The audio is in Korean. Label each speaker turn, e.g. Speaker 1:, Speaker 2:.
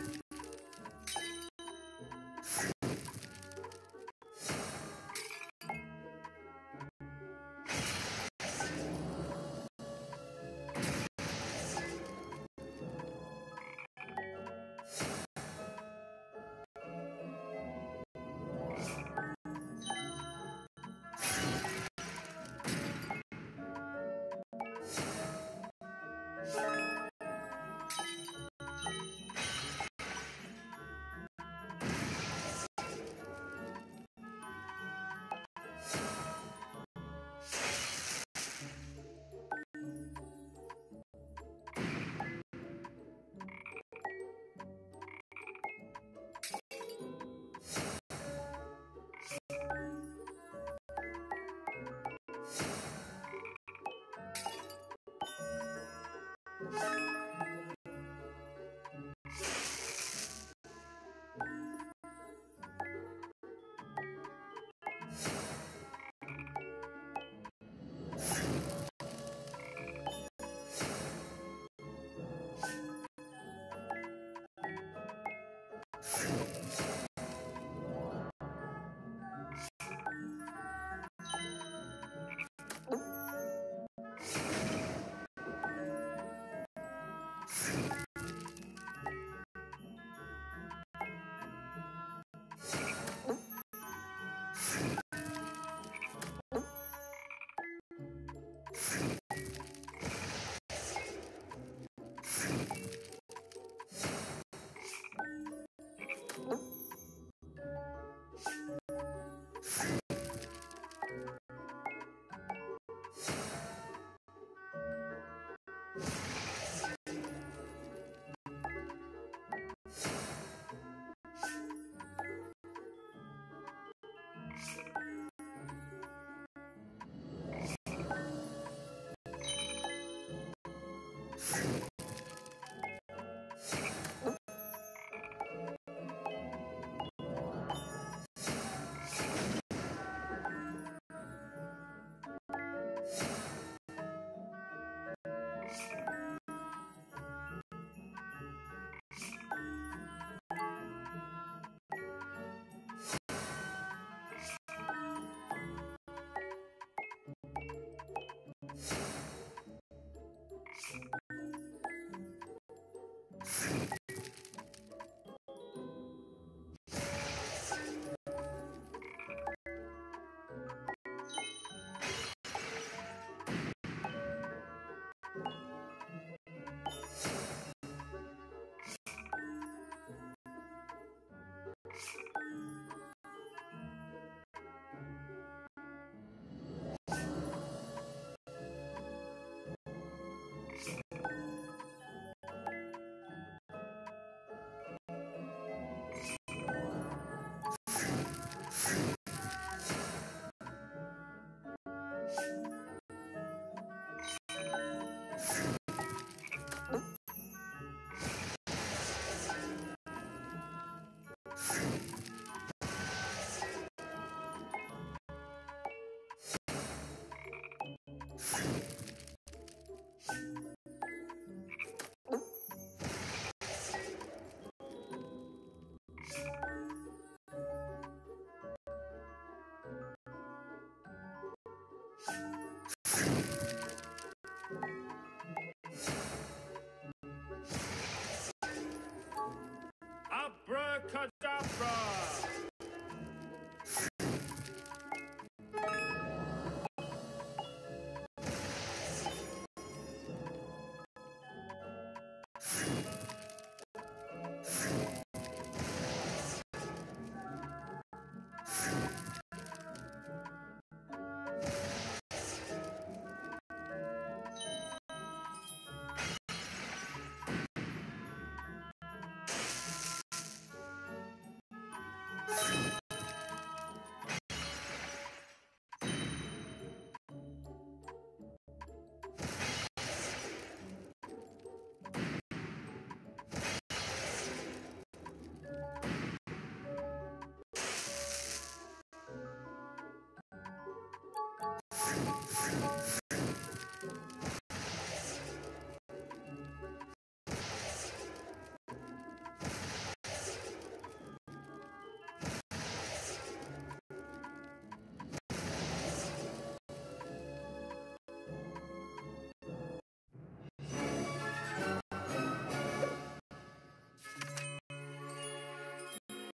Speaker 1: you Thank you. Thank you.